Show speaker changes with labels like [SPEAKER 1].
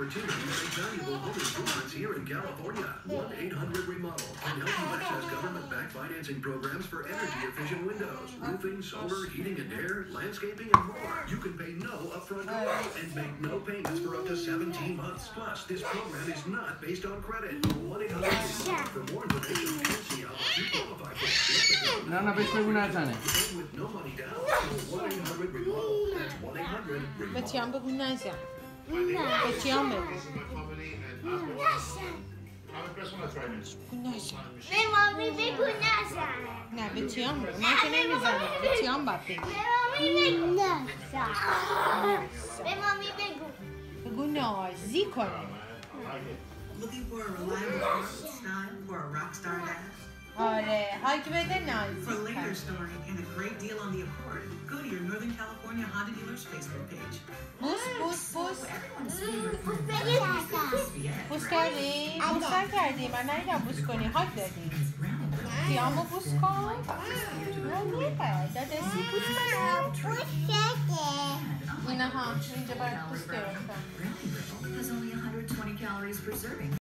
[SPEAKER 1] opportunities and valuable home improvements here in California. 1-800-REMODEL can help you access government-backed financing programs for energy-efficient windows, roofing, solar, heating and air, landscaping, and more. You can pay no upfront costs and make no payments for up to 17 months. Plus, this program is not based on credit. 1-800-REMODEL for more information and see how you qualify for
[SPEAKER 2] No, no, pero una
[SPEAKER 1] sana. With no money down, 1-800-REMODEL. That's 1-800-REMODEL.
[SPEAKER 3] Pociamy.
[SPEAKER 4] Nasza.
[SPEAKER 5] My mamy wygunasa. Na
[SPEAKER 4] wyciągu. Macie na mnie za mną. Wyciąga pięknie.
[SPEAKER 5] My mamy wygunasa. My mamy wygunasa.
[SPEAKER 4] Wygunasa. Zikon.
[SPEAKER 6] Looking for a reliable rock for a rock star dad?
[SPEAKER 4] Ore, hakimede nazik.
[SPEAKER 6] For later story and a great deal on the Accord, go to your Northern California Honda dealer's Facebook page.
[SPEAKER 4] Must بوس کردی؟ بوس نکردی من ندیدم بوس کنی هاک دادی. پیامو بوس کن. نه داده سی بوس کنم اینا هم اینجا باید بوس گرفتم